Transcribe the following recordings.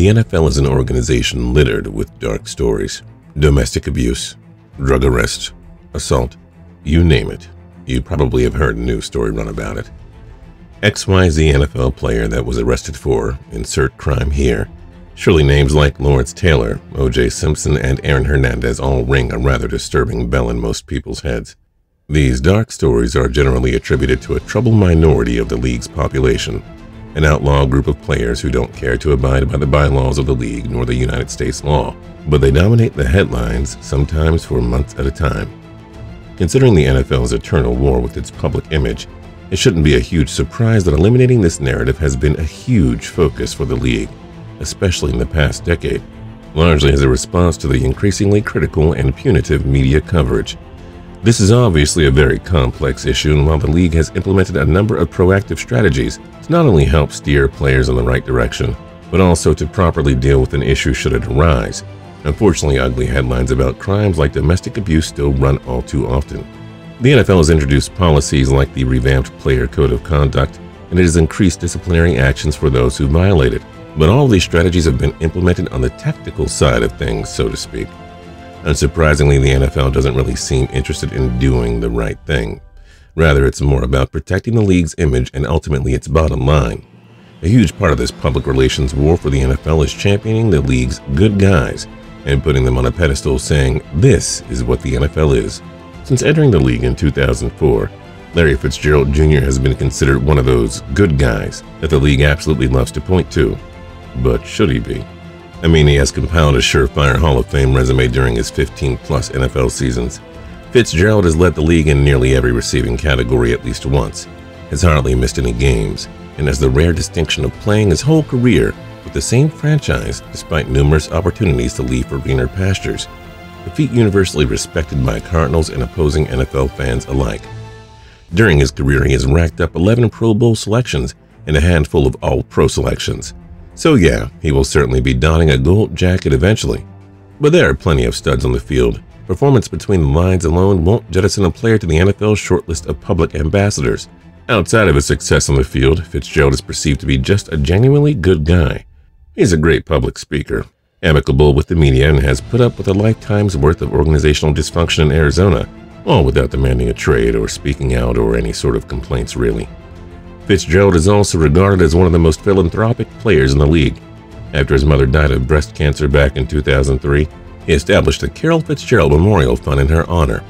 The NFL is an organization littered with dark stories domestic abuse, drug arrest, assault, you name it. You probably have heard a news story run about it. XYZ NFL player that was arrested for, insert crime here. Surely names like Lawrence Taylor, O.J. Simpson, and Aaron Hernandez all ring a rather disturbing bell in most people's heads. These dark stories are generally attributed to a troubled minority of the league's population, an outlaw group of players who don't care to abide by the bylaws of the league nor the United States law, but they dominate the headlines, sometimes for months at a time. Considering the NFL's eternal war with its public image, it shouldn't be a huge surprise that eliminating this narrative has been a huge focus for the league, especially in the past decade, largely as a response to the increasingly critical and punitive media coverage. This is obviously a very complex issue, and while the league has implemented a number of proactive strategies to not only help steer players in the right direction, but also to properly deal with an issue should it arise, unfortunately, ugly headlines about crimes like domestic abuse still run all too often. The NFL has introduced policies like the revamped Player Code of Conduct, and it has increased disciplinary actions for those who violate it. But all these strategies have been implemented on the tactical side of things, so to speak. Unsurprisingly, the NFL doesn't really seem interested in doing the right thing. Rather, it's more about protecting the league's image and ultimately its bottom line. A huge part of this public relations war for the NFL is championing the league's good guys and putting them on a pedestal saying, this is what the NFL is. Since entering the league in 2004, Larry Fitzgerald Jr. has been considered one of those good guys that the league absolutely loves to point to. But should he be? I mean, he has compiled a surefire Hall of Fame resume during his 15 plus NFL seasons. Fitzgerald has led the league in nearly every receiving category at least once, has hardly missed any games, and has the rare distinction of playing his whole career with the same franchise despite numerous opportunities to leave for greener pastures a feat universally respected by Cardinals and opposing NFL fans alike. During his career, he has racked up 11 Pro Bowl selections and a handful of All Pro selections. So, yeah, he will certainly be donning a gold jacket eventually. But there are plenty of studs on the field. Performance between the lines alone won't jettison a player to the NFL's shortlist of public ambassadors. Outside of his success on the field, Fitzgerald is perceived to be just a genuinely good guy. He's a great public speaker, amicable with the media, and has put up with a lifetime's worth of organizational dysfunction in Arizona, all without demanding a trade or speaking out or any sort of complaints, really. Fitzgerald is also regarded as one of the most philanthropic players in the league. After his mother died of breast cancer back in 2003, he established the Carol Fitzgerald Memorial Fund in her honor.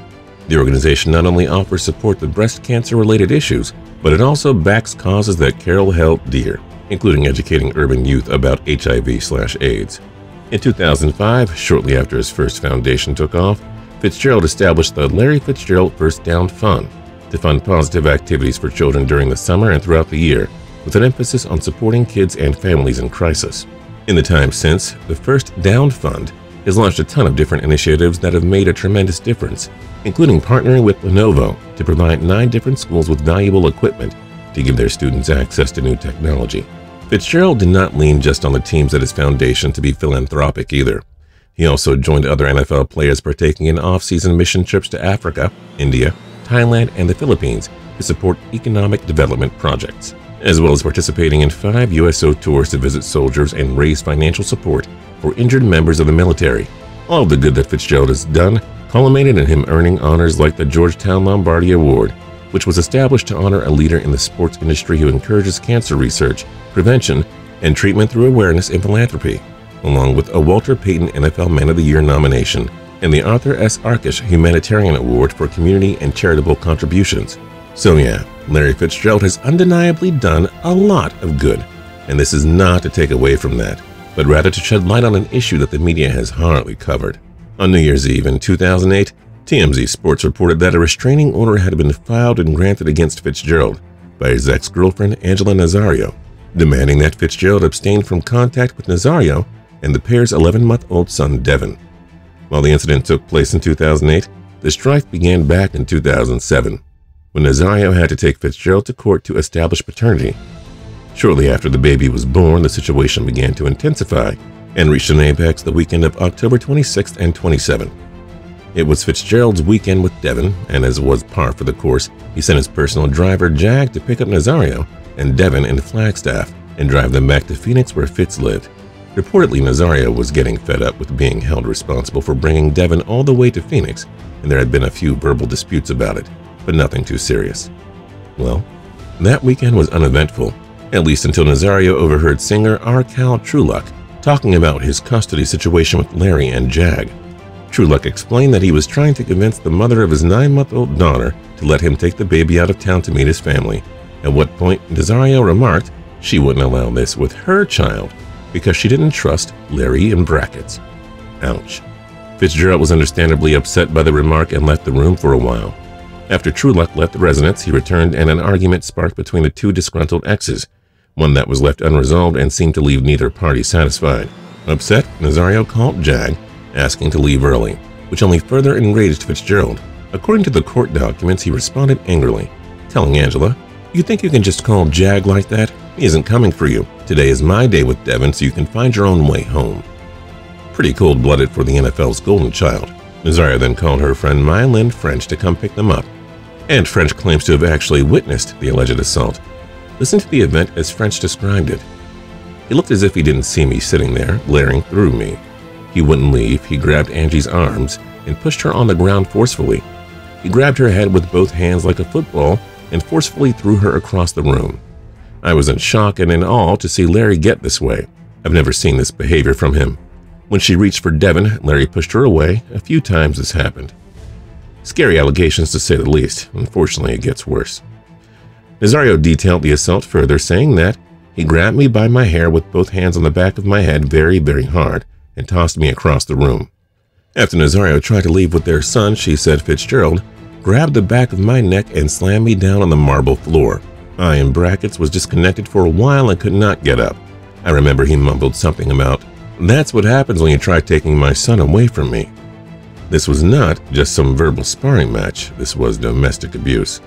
The organization not only offers support to breast cancer related issues, but it also backs causes that Carol held dear, including educating urban youth about HIV/AIDS. In 2005, shortly after his first foundation took off, Fitzgerald established the Larry Fitzgerald First Down Fund to fund positive activities for children during the summer and throughout the year, with an emphasis on supporting kids and families in crisis. In the time since, the First Down Fund has launched a ton of different initiatives that have made a tremendous difference, including partnering with Lenovo to provide nine different schools with valuable equipment to give their students access to new technology. Fitzgerald did not lean just on the teams at his foundation to be philanthropic either. He also joined other NFL players partaking in off-season mission trips to Africa, India, Thailand, and the Philippines to support economic development projects, as well as participating in five USO tours to visit soldiers and raise financial support for injured members of the military. All the good that Fitzgerald has done culminated in him earning honors like the Georgetown Lombardi Award, which was established to honor a leader in the sports industry who encourages cancer research, prevention, and treatment through awareness and philanthropy, along with a Walter Payton NFL Man of the Year nomination and the Arthur S. Arkush Humanitarian Award for community and charitable contributions. So yeah, Larry Fitzgerald has undeniably done a lot of good, and this is not to take away from that, but rather to shed light on an issue that the media has hardly covered. On New Year's Eve in 2008, TMZ Sports reported that a restraining order had been filed and granted against Fitzgerald by his ex-girlfriend Angela Nazario, demanding that Fitzgerald abstain from contact with Nazario and the pair's 11-month-old son Devin. While the incident took place in 2008, the strife began back in 2007, when Nazario had to take Fitzgerald to court to establish paternity. Shortly after the baby was born, the situation began to intensify and reached an apex the weekend of October 26th and 27th. It was Fitzgerald's weekend with Devin, and as was par for the course, he sent his personal driver Jag to pick up Nazario and Devin in Flagstaff and drive them back to Phoenix where Fitz lived. Reportedly, Nazario was getting fed up with being held responsible for bringing Devin all the way to Phoenix, and there had been a few verbal disputes about it, but nothing too serious. Well, that weekend was uneventful, at least until Nazario overheard singer R. Cal Truluck talking about his custody situation with Larry and Jag. Truluck explained that he was trying to convince the mother of his nine-month-old daughter to let him take the baby out of town to meet his family, at what point Nazario remarked she wouldn't allow this with her child because she didn't trust Larry in brackets. Ouch. Fitzgerald was understandably upset by the remark and left the room for a while. After Truluck left the residence, he returned and an argument sparked between the two disgruntled exes, one that was left unresolved and seemed to leave neither party satisfied. Upset, Nazario called Jag, asking to leave early, which only further enraged Fitzgerald. According to the court documents, he responded angrily, telling Angela, You think you can just call Jag like that? He isn't coming for you. Today is my day with Devin, so you can find your own way home. Pretty cold-blooded for the NFL's golden child. Nazario then called her friend Mylyn French to come pick them up, and French claims to have actually witnessed the alleged assault. Listen to the event as French described it. He looked as if he didn't see me sitting there, glaring through me. He wouldn't leave. He grabbed Angie's arms and pushed her on the ground forcefully. He grabbed her head with both hands like a football and forcefully threw her across the room. I was in shock and in awe to see Larry get this way. I've never seen this behavior from him. When she reached for Devin, Larry pushed her away. A few times this happened. Scary allegations to say the least. Unfortunately, it gets worse. Nazario detailed the assault further, saying that he grabbed me by my hair with both hands on the back of my head very, very hard and tossed me across the room. After Nazario tried to leave with their son, she said Fitzgerald grabbed the back of my neck and slammed me down on the marble floor. I, in brackets, was disconnected for a while and could not get up. I remember he mumbled something about, That's what happens when you try taking my son away from me. This was not just some verbal sparring match, this was domestic abuse.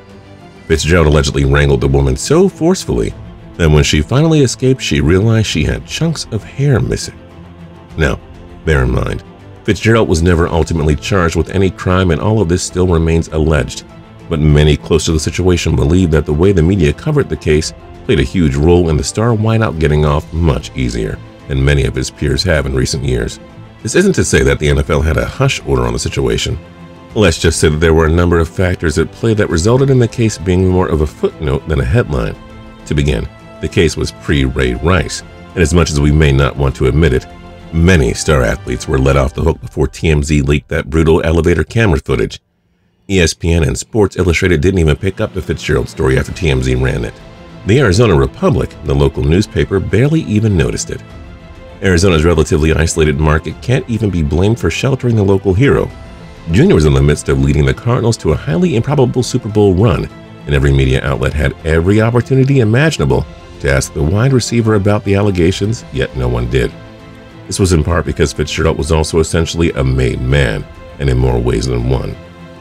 Fitzgerald allegedly wrangled the woman so forcefully that when she finally escaped, she realized she had chunks of hair missing. Now, bear in mind, Fitzgerald was never ultimately charged with any crime and all of this still remains alleged but many close to the situation believe that the way the media covered the case played a huge role in the star wideout getting off much easier than many of his peers have in recent years. This isn't to say that the NFL had a hush order on the situation. Let's just say that there were a number of factors at play that resulted in the case being more of a footnote than a headline. To begin, the case was pre-Ray Rice, and as much as we may not want to admit it, many star athletes were let off the hook before TMZ leaked that brutal elevator camera footage ESPN and Sports Illustrated didn't even pick up the Fitzgerald story after TMZ ran it. The Arizona Republic, the local newspaper, barely even noticed it. Arizona's relatively isolated market can't even be blamed for sheltering the local hero. Junior was in the midst of leading the Cardinals to a highly improbable Super Bowl run, and every media outlet had every opportunity imaginable to ask the wide receiver about the allegations, yet no one did. This was in part because Fitzgerald was also essentially a made man, and in more ways than one.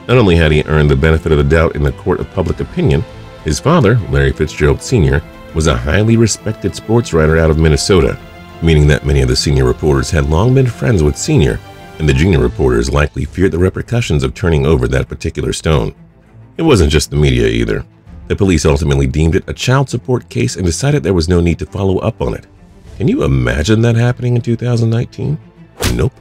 Not only had he earned the benefit of the doubt in the court of public opinion, his father, Larry Fitzgerald Sr., was a highly respected sports writer out of Minnesota, meaning that many of the senior reporters had long been friends with Senior, and the junior reporters likely feared the repercussions of turning over that particular stone. It wasn't just the media either. The police ultimately deemed it a child support case and decided there was no need to follow up on it. Can you imagine that happening in 2019? Nope.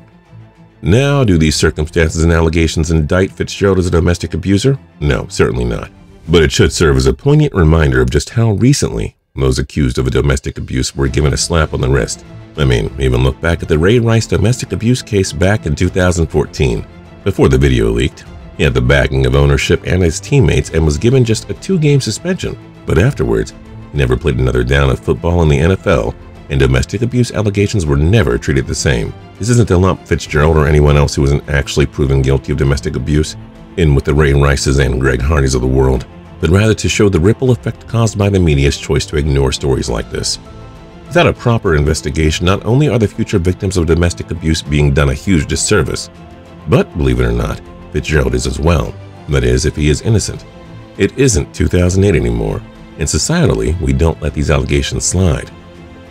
Now, do these circumstances and allegations indict Fitzgerald as a domestic abuser? No, certainly not. But it should serve as a poignant reminder of just how recently those accused of a domestic abuse were given a slap on the wrist. I mean, even look back at the Ray Rice domestic abuse case back in 2014. Before the video leaked, he had the backing of ownership and his teammates and was given just a two-game suspension. But afterwards, he never played another down of football in the NFL and domestic abuse allegations were never treated the same. This isn't to lump Fitzgerald or anyone else who isn't actually proven guilty of domestic abuse in with the Ray Rices and Greg Hardys of the world, but rather to show the ripple effect caused by the media's choice to ignore stories like this. Without a proper investigation, not only are the future victims of domestic abuse being done a huge disservice, but believe it or not, Fitzgerald is as well. That is, if he is innocent. It isn't 2008 anymore, and societally, we don't let these allegations slide.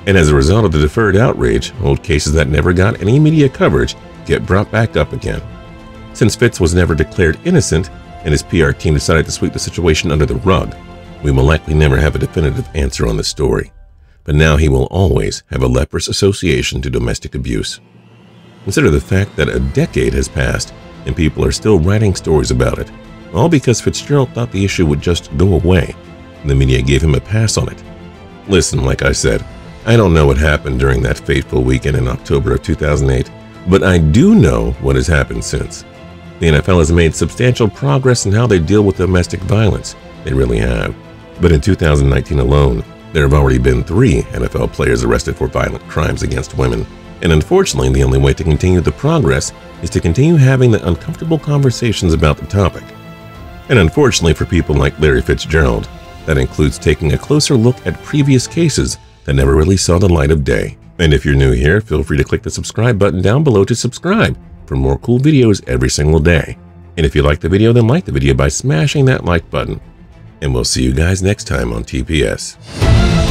And as a result of the deferred outrage, old cases that never got any media coverage get brought back up again. Since Fitz was never declared innocent and his PR team decided to sweep the situation under the rug, we will likely never have a definitive answer on the story. but now he will always have a leprous association to domestic abuse. Consider the fact that a decade has passed and people are still writing stories about it, all because Fitzgerald thought the issue would just go away, and the media gave him a pass on it. Listen, like I said, I don't know what happened during that fateful weekend in October of 2008, but I do know what has happened since. The NFL has made substantial progress in how they deal with domestic violence. They really have. But in 2019 alone, there have already been three NFL players arrested for violent crimes against women. And unfortunately, the only way to continue the progress is to continue having the uncomfortable conversations about the topic. And unfortunately for people like Larry Fitzgerald, that includes taking a closer look at previous cases that never really saw the light of day. And if you're new here, feel free to click the subscribe button down below to subscribe for more cool videos every single day. And if you like the video, then like the video by smashing that like button. And we'll see you guys next time on TPS.